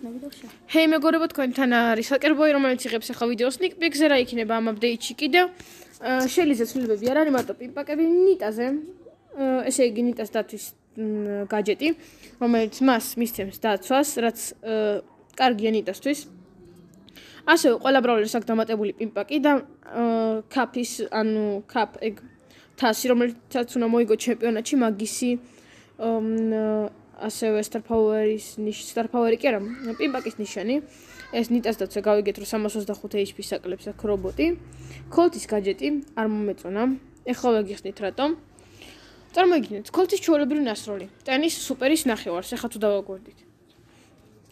ჰეი მეგობრებო, თქვენთან არის ჰაკერბოი, რომელიც იღებს ახლა ვიდეოს sneak peek-ზე რა იქნება ამ update-ში კიდევ. შეიძლება ცვლილებები არ არის, მარტო პიმპაკები ნიტაზე. ესე იგი ნიტას დათვის გაჯეტი, რომელიც მას მისცემს დაცვას, რაც კარგია ნიტასთვის. ასევე ყველა ბრაულერს აქვს დამატებული პიმპაკი და კაფის, ანუ კაფ ეგ თასი, რომელიცაც უნდა მოიგო ჩემპიონატში მაგისი ასევე star power-ის ნიში star power-ი კი არა პიმპაკის ნიშანი. ეს ნიტას დაცვა გავიგეთ რომ 325 HP საკლებს აქ რობოტი. კოლტის გაჯეტი არ მომეწონა. ეხლა ვეგიხსნით რატომ. წარმოიდგინეთ კოლტის ჩვეულებრივი ნასროლი. ტენის სუპერის ნახევარს. ეხლა თუ დავაგვერდით.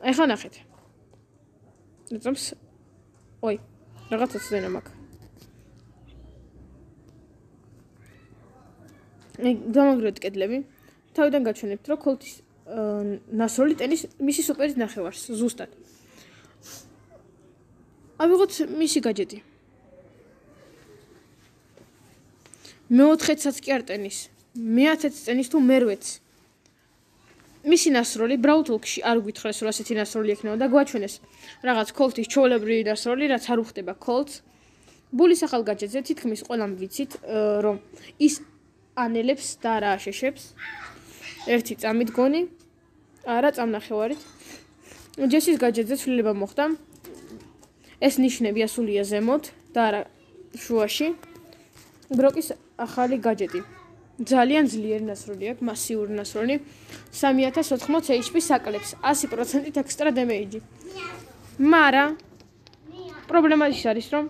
ეხლა ნახეთ. ეცომს ой რაღაცა ცდენა მაქვს. აი დამაგრეთ კედლები. თავიდან გაჩვენებთ რომ კოლტის ნასროლი ტენის მისი სუპერის ნახევარს ზუსტად. ავიღოთ მისი გაჯეტი. მეოთხეცაც კი არ ტენის. მეათეც ტენის თუ მერვეც. მისი ნასროლი ბრაუთულკში არ გვითხრეს რომ ასეთი ნასროლი ექნება და გვაჩვენეს რაღაც კოლტის ჩოლებრივი ნასროლი რაც არ უხდება კოლტს. ბულის ახალ გაჯეტზე თითქმის ყველამ ვიცით რომ ის ანელებს და რა შეშებს. ერთი წამით გონი არა წამნახევარით. ჯესის გაჯეძე ცვლილება მოხდა. ეს ნიშნები ასულია ზემოთ და არა შუაში. ბროკის ახალი გაჯეტი. ძალიან ძლიერი ნასროლი აქვს, მასიური ნასროლი. 3080 HP საკლებს, 100% ექსტრა დემეიჯი. მარა პრობლემა ის არის, რომ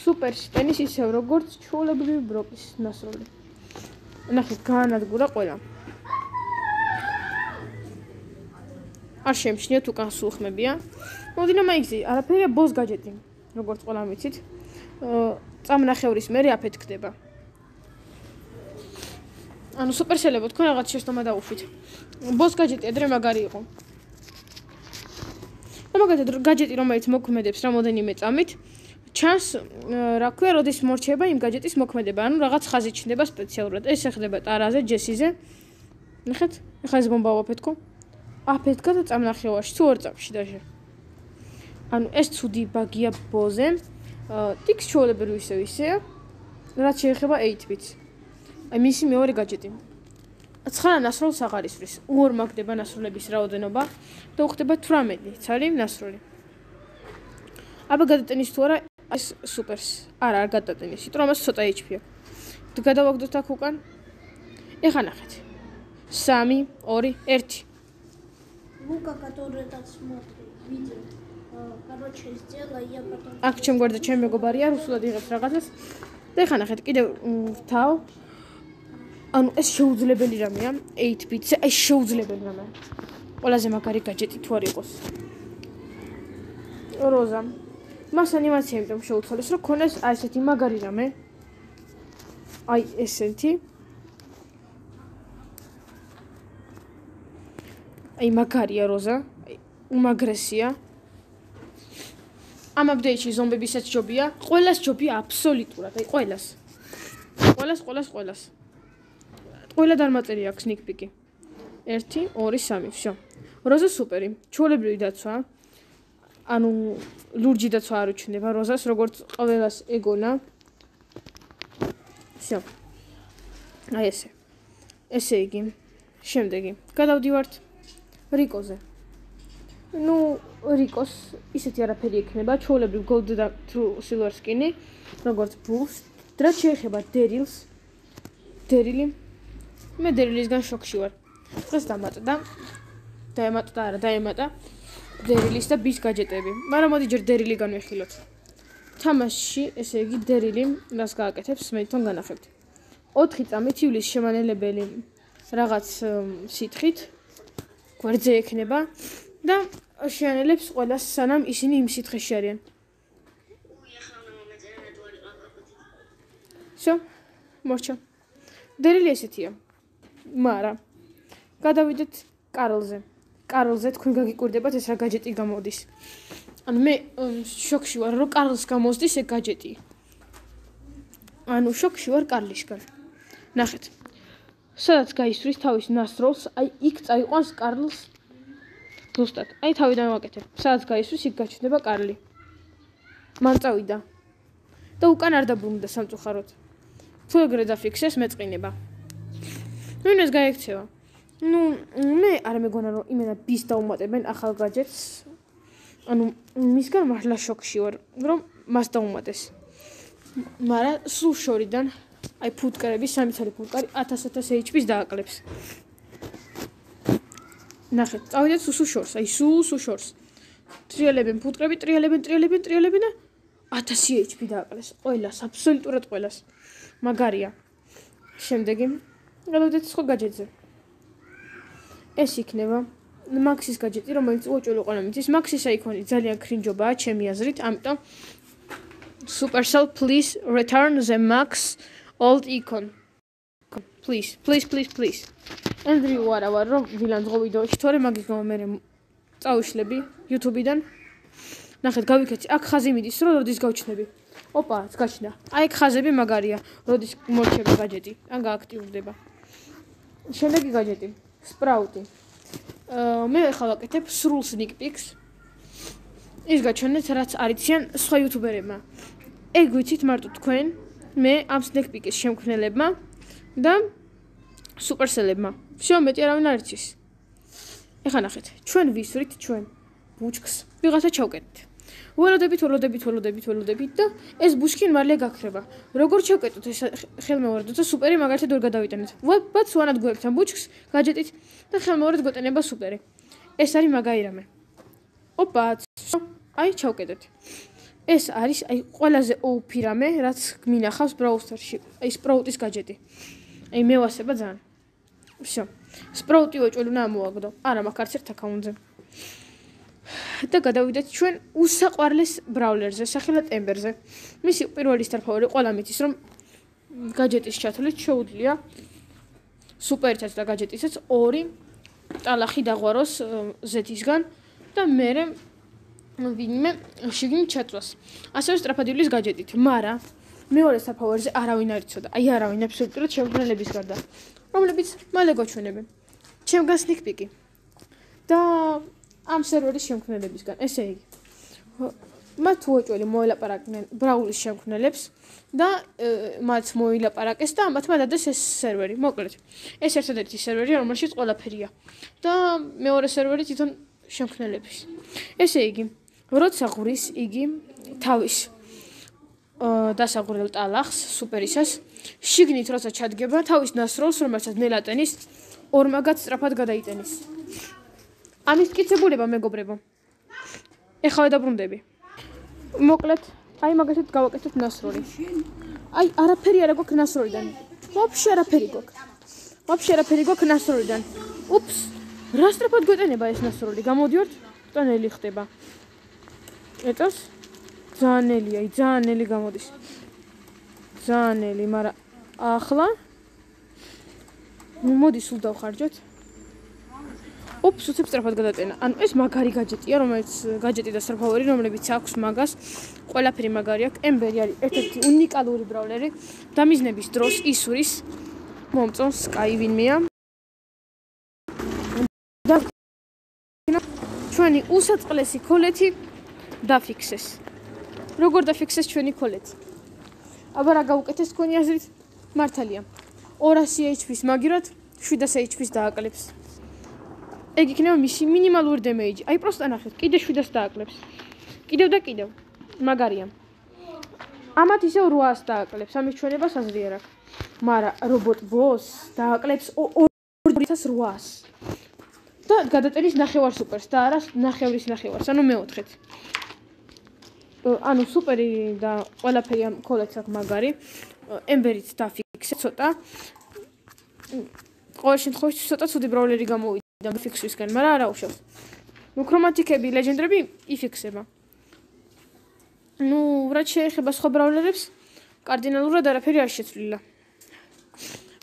სუპერ სტენის ისევ როგორც ჩულებრივი ბროკის ნასროლი. ნახეთ, განადგურა ყველა. არ შემჩნიოთ უკან სულხმებია. მოდი რომ მაიგზი, არაფერია ბოს გაჯეტი, როგორც ყველა მიცით. წამნახევრის მერე აფეთქდება. ანუ სუპერსელებო თქვენ რაღაც შეშტომა დაუშვით. ბოს გაჯეტი ადრე მაგარი იყო. და მაგათად გაჯეტი რომელიც მოქმედებს რამოდენიმე წამით ჩანს რა ქვია, როდის მორჩება იმ გაჯეტის მოქმედება, ანუ რაღაც ხაზი ჩნდება სპეციალურად. ეს ეხება ტარაზე, ჯესიზე. ნახეთ, ეხლა ეს ბომბა ვაფეთქო. აფეთქა და წამნახევარში თუ ორ წამში დაჟე. ანუ ეს ცუდი ბაგია ბოზე. ტიქს ჩოლებერი ისე ისეა. რაც შეეხება 8-ბიტს. აი მისი მეორე გაჯეტი. 9 ნასროლს აღარ ისვრის. უორ მაგდება ნასროლების რაოდენობა და უხდება 18 ცალი ნასროლი. აბა გადატენის თუ არა ეს სუპერს. არა, არ გადატენის, იმიტომ რომ მას ცოტა HP აქვს. გადავაგდოთ აქ უკან. ეხა ნახეთ. 3 2 1 Лука, который так смотрит, видит. Короче, сделай я потом. აქ ჩემ გვერდზე ჩემი მეგობარია, რუსულად იღებს რაღაცას. და ეხა ნახეთ, კიდევ ვთავ. ანუ ეს შეუძლებელი რამეა, 8 bits, ეს შეუძლებელი რამეა. ყველაზე მაგარი გაჯეტი თუ არ იყოს. როზა. მას ანიმაცია იმიტომ შეუცვალეს, რომ ქონდეს აი ესეთი მაგარი რამე. აი ესეთი. აი მაგარია როზა უმაგრესია ამ აპდეიტში ზომბებისაც ჯობია ყოველას ჯობია აბსოლუტურად აი ყოველას ყოველას ყოველას ყოველას ყველა დარმატერი აქვს ნიკპიკი 1 2 3 всё როზა სუპერი ჩოლებრივი დაცვა ანუ ლურჯი დაცვა არ უჩნდება როზას როგორც ყოველას ეგონა всё აი ესე ესე იგი შემდეგი გადავდივართ რიკოზე. ну რიკოს ისეთი არაფერი ექნება, ჩოლებრივ gold და true silver skin-ი, როგორც boost. და შეიძლება დერილს. დერილი. მე დერილისგან შოქში ვარ. დღეს დამატდა. დაემატა არა, დაემატა. დერილის და ბის გაჯეტები. მაგრამ მოდი ჯერ დერილი განვიხილოთ. თამაში, ესე იგი დერილი მას გააკეთებს, მე თვითონ განახებთ. 4 წამით ივლის შემანელებელი რაღაც სითხით გვერდზე ექნება და შეანელებს ყველას სანამ ისინი იმ სითხეში არიან. всё, მორჩა. დერილი ესეთია. მარა. გადავიდეთ კარლზე. კარლზე თქვენ გაგიკვირდებათ ეს რა გაჯეტი გამოდის. ანუ მე შოქში ვარ, რომ კარლს გამოსდის ეს გაჯეტი. ანუ შოქში ვარ კარლისგან. ნახეთ. სადაც გაისვრის თავის ნასროლს, აი იქ წაიყვანს კარლს ზუსტად. აი თავიდან ვაკეთებ. სადაც გაისვის, იქ გაჩნდება კარლი. მან წავიდა. და უკან არ დაბრუნდა სამწუხაროდ. თუ ეგრე დაფიქსეს მეწყინება. ნუ ეს გაიქცევა. ნუ მე არ მეგონა რომ იმენა ბის დაუმატებენ ახალ გაჯეტს. ანუ მისგან მართლა შოკში ვარ, რომ მას დაუმატეს. მაგრამ სულ შორიდან აი ფუტკარები, სამი ცალი ფუტკარი 1000-1000 HP-ს დააკლებს. ნახეთ, წავიდეთ სულ შორს, აი სულ შორს. ტრიალებენ ფუტკრები, ტრიალებენ, ტრიალებენ, ტრიალებენ და 1000 HP დააკლეს. ყველას, აბსოლუტურად ყველას. მაგარია. შემდეგი გადავიდეთ სხვა გაჯეტზე. ეს იქნება მაქსის გაჯეტი, რომელიც უოჭველი ყველა მიცის. მაქსის აიქონი ძალიან კრინჯობაა, ჩემი აზრით, ამიტომ Supercell please return the max old icon. Please, please, please, please. Ვარა ვარ რომ ვილანძღო ვიდეოში თორე მაგის გამო მე წავიშლები YouTube-დან. ნახეთ, გავიქეცი. აქ ხაზი მიდის, რომ როდის გავჩნები. ოპა, გაჩნდა. აი ეგ ხაზები მაგარია, როდის მორჩება გაჯეტი, ან გააქტიურდება. შემდეგი გაჯეტი, Sprout-ი. მე ახლა ვაკეთებ სრულ sneak peeks. ის გაჩვენეთ რაც არიციან სხვა იუთუბერებმა. ეგ ვიცით მარტო თქვენ, მე ამ sneak peek-ის შემქმნელებმა და Supercell-ებმა. всё, მეტი არავინ არ იცის. ეხლა ნახეთ, ჩვენ ვისვრით ჩვენ ბუჩქს, ვიღაცა ჩავკეთეთ. ველოდებით, ველოდებით, ველოდებით, ველოდებით და ეს ბუჩქი მალე გაქრება. როგორ ჩავკეთოთ ეს ხელმეორედ და სუპერი მაგალითად ვერ გადავიტანეთ. ვებაც ვანად გვერდით ამ ბუჩქს, გაჯეტით და ხელმეორედ გოტენება სუპერი. ეს არის მაგარი რამე. ოპა, აი ჩავკედეთ. ეს არის აი ყველაზე OP რამე, რაც მინახავს ბრაუსტერში. აი სპროუტის გაჯეტი. აი მე ვასება ძალიან. всё. სპროუტი ვეჭველი უნდა ამოაგდო. არა, მაგ არც ერთ აკაუნტზე. და გადავიდეთ ჩვენ უსაყვარლეს ბრაულერზე, სახელად ემბერზე. მისი პირველი სტარფაური ყველა მითის, რომ გაჯეტის ჩათვლით შეუძლია სუპერიცაც და გაჯეტისაც ორი ტალახი დაღვაროს ზეთისგან და მე ვინმე შიგნით ჩაწვას. ასევე სტრაფადიulis გაჯეტით, მაგრამ მეორე საფავორზე არავინ არ იცოდა. აი არავინ აბსოლუტურად შემგრელების გარდა, რომლებიც მალე გოჩვენებენ. ჩემგან peek-ი. და ამ სერვერის შემქმნელებისგან, ესე იგი. მათ უოჭველი მოელაპარაკნენ ბრაულის შემქმნელებს და მათ მოილაპარაკეს და მათ მადადეს ეს სერვერი. მოკლედ, ეს ერთადერთი სერვერია, რომელშიც ყველაფერია. და მეორე სერვერი თვითონ შემქმნელების. ესე იგი, როცა ღურის იგი თავის დასაღურელ ტალახს სუპერისას შიგნით როცა ჩადგება თავის ნასროლს რომელსაც ნელატენის ორმაგად სწრაფად გადაიტენის ამის მტკიცებულება მეგობრებო. ეხლა დაბრუნდები მოკლედ აი მაგათაც გავაკეთეთ ნასროლი აი არაფერი არ აქვს ნასროლიდან ვაფშე არაფერი გვაქვს. ვაფშე არაფერი გვაქვს ნასროლიდან უფს რა სწრაფად გვეტენება ეს ნასროლი გამოდიოთ ტანელი ხდება ეტოს? ძანელი აი ძანელი გამოდის. ძანელი მაგრამ ახლა? მოდი სულ დავხარჯოთ. ოპს უცებ სწრაფად გადატენა. ანუ ეს მაგარი გაჯეტია რომელიც გაჯეტი და სწრაფავერი რომლებიც აქვს მაგას. ყველაფერი მაგარი აქვს. ემბერი არის ერთ-ერთი უნიკალური ბრაულერი დამიზნების დროს ისურის მომწონს ვინმეა და ჩვენი უსაწყლესი ქოლეთი დაფიქსეს. როგორ დაფიქსეს ჩვენი კოლეჯი? აბა რა გაუკეთეს თქვენი აზრით? მართალია. 200 HP-ს მაგირად 700 HP-ს დააკლებს. ეგ იქნება მისი მინიმალური დემეიჯი. აი პროსტა ნახეთ, კიდე 700-ს დააკლებს. კიდევ და კიდევ. მაგარია. ამათ ისევ 800-ს დააკლებს. ამის ჩვენებას აზრი არ აქვს. მაგრამ რობოტ ბოს დააკლებს 2800-ს. და გადაწერის ნახევარ სუპერს და არა ნახევრის ნახევარს, ანუ მეოთხეთ. ანუ სუპერი და ყველაფერი ამ კოლექციას მაგარი. ემბერიც დაფიქსე ცოტა. ყოველ შემთხვევაში ცოტა ცუდი ბრაულერი გამოვიდა ფიქსვისგან, მაგრამ არა უშავს. ნუ ქრომატიკები, ლეგენდრები იფიქსება. ნუ რა შეიძლება სხვა ბრაულერებს კარდინალურად არაფერი არ შეცვლილა.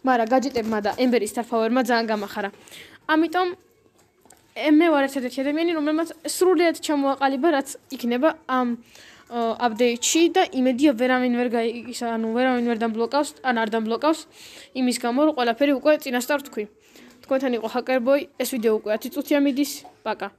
მაგრამ გაჯეტებმა და ემბერის თარფავერმა ძალიან გამახარა. ამიტომ მე ვარ ერთ-ერთი ადამიანი, რომელმაც სრულიად ჩამოაყალიბა რაც იქნება ამ აპდეიტში და იმედია ვერავინ ვერ ისა ანუ ვერავინ ვერ დამბლოკავს, ან არ დამბლოკავს იმის გამო, რომ ყველაფერი უკვე წინასწარ თქვი. თქვენთან იყო ჰაკერბოი, ეს ვიდეო უკვე 10 წუთია მიდის. პაკა.